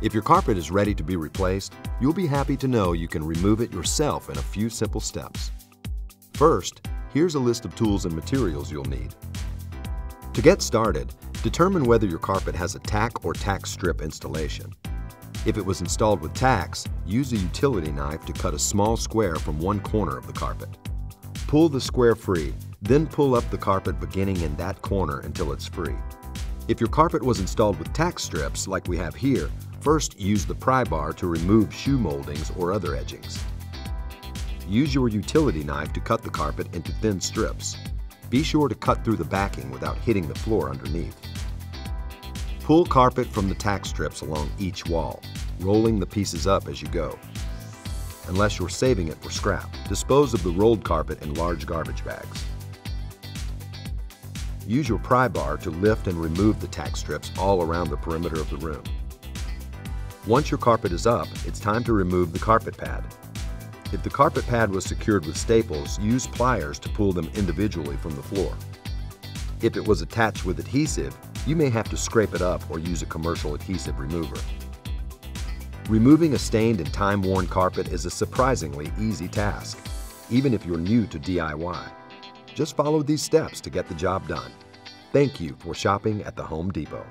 If your carpet is ready to be replaced, you'll be happy to know you can remove it yourself in a few simple steps. First, here's a list of tools and materials you'll need. To get started, determine whether your carpet has a tack or tack strip installation. If it was installed with tacks, use a utility knife to cut a small square from one corner of the carpet. Pull the square free, then pull up the carpet beginning in that corner until it's free. If your carpet was installed with tack strips, like we have here, first use the pry bar to remove shoe moldings or other edgings. Use your utility knife to cut the carpet into thin strips. Be sure to cut through the backing without hitting the floor underneath. Pull carpet from the tack strips along each wall, rolling the pieces up as you go. Unless you're saving it for scrap, dispose of the rolled carpet in large garbage bags. Use your pry bar to lift and remove the tack strips all around the perimeter of the room. Once your carpet is up, it's time to remove the carpet pad. If the carpet pad was secured with staples, use pliers to pull them individually from the floor. If it was attached with adhesive, you may have to scrape it up or use a commercial adhesive remover. Removing a stained and time-worn carpet is a surprisingly easy task, even if you're new to DIY. Just follow these steps to get the job done. Thank you for shopping at the Home Depot.